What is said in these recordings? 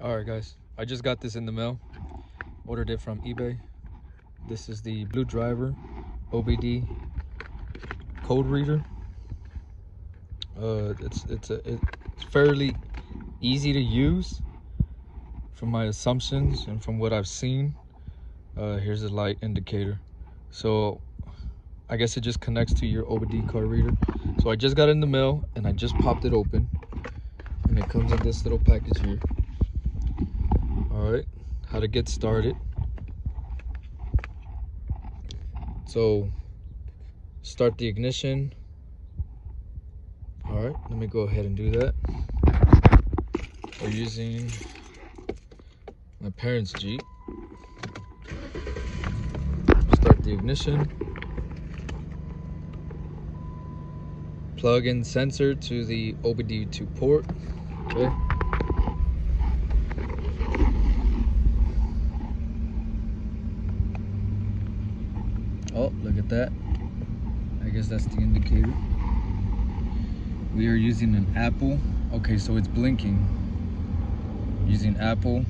all right guys. I just got this in the mail. Ordered it from ebay. This is the blue driver obd code reader. Uh it's it's a it's fairly easy to use from my assumptions and from what i've seen. Uh here's a light indicator. So i guess it just connects to your obd card reader. So i just got in the mail and i just popped it open. And it comes in this little package here how to get started. So start the ignition. All right let me go ahead and do that. We're using my parents jeep. Start the ignition. Plug in sensor to the obd2 port. Okay Oh, look at that. I guess that's the indicator. We are using an Apple. Okay, so it's blinking. Using Apple.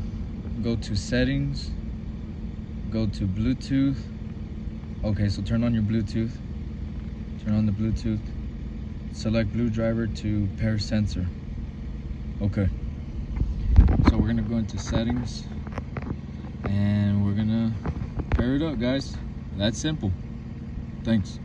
Go to settings. Go to Bluetooth. Okay, so turn on your Bluetooth. Turn on the Bluetooth. Select Blue Driver to pair sensor. Okay. So we're gonna go into settings and we're gonna pair it up, guys. That's simple. Thanks.